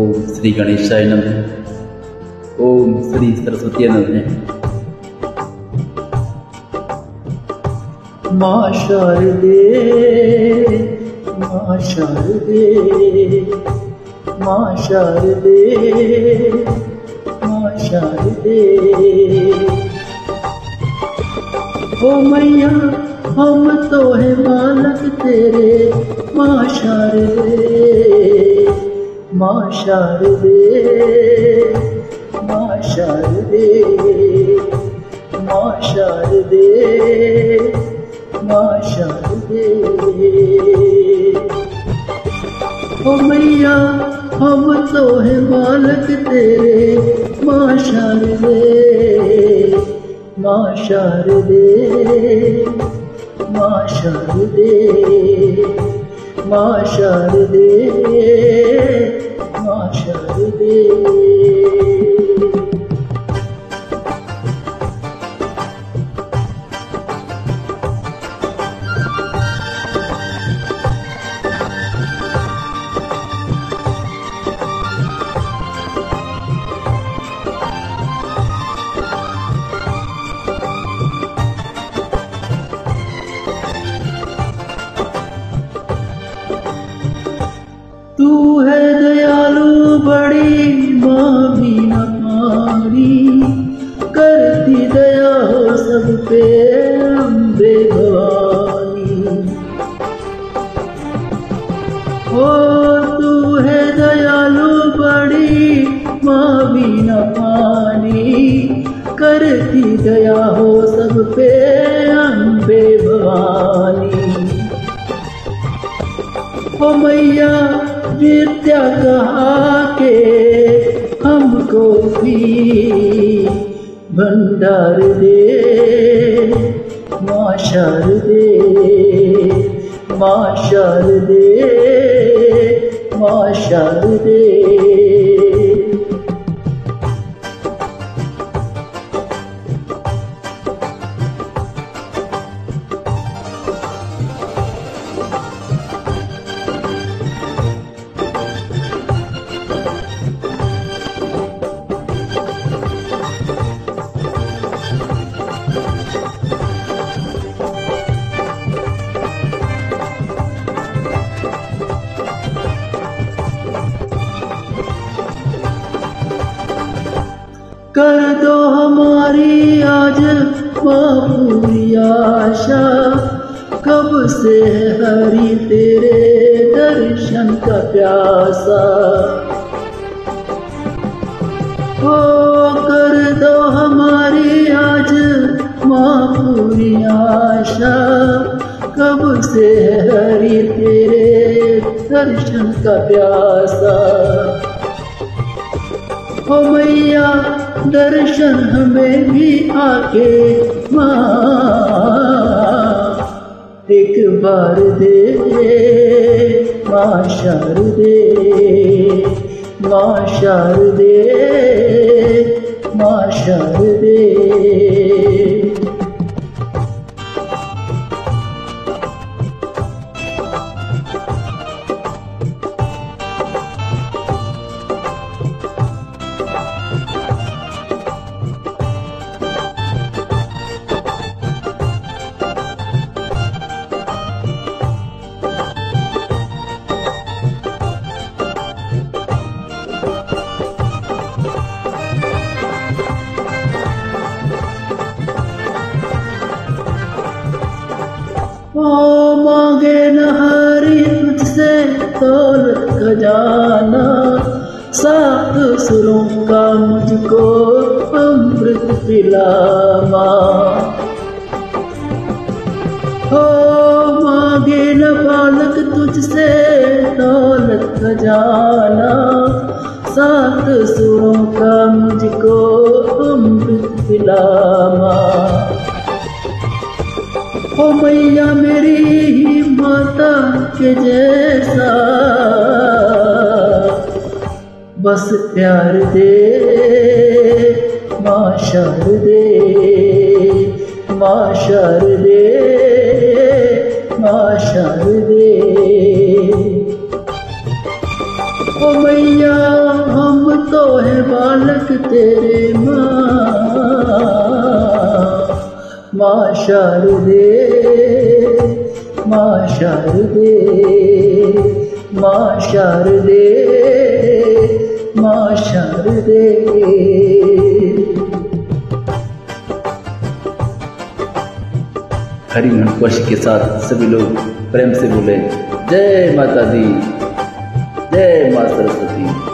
ओम श्री गणेशाय नमः ओम श्री सरस्वती नमः माँ शारदे माँ शारदे माँ शारदे माँ शारदे ओ मैया हम तो है बालक तेरे माँ शारदे माँ शारदे माँ शारदे ओ मैया, हम तो है बालक तेरे माँ शारदे माँ शारदे माँ माँ शारदे पे अम्बे भवानी तू है दयालु बड़ी माँ भी न पानी करती दया हो सब पे अम्बे भवानी ओ मैया विद्या कहा के हमको भी भंडार दे माँ शारदे माँ शारदे माँ शारदे कर दो हमारी आज माँ पूरी आशा। कब से है हरि तेरे दर्शन का प्यासा? ओ पूरी आशा कब से हरी तेरे दर्शन का प्यासा। ओ मैया, दर्शन हमें भी आके माँ। एक बार दे, माँ शारदे माँ शारदे माँ शारदे तोल खजाना सात सुरों का मुझको अमृत पिला माँ ओ मांगे न बालक तुझसे दौलत खजाना सात सुरों का मुझको अमृत पिला माँ ओ मैया मेरी ही माता के जैसा। बस प्यार दे माँ शारदे माँ दे माँ शारदे ओ मैया, हम तो है बालक तेरे माँ शारदे माँ शारदे माँ शारदे माँ शारदे हरि कोश के साथ सभी लोग प्रेम से बोले, जय माता दी, जय माँ सरस्वती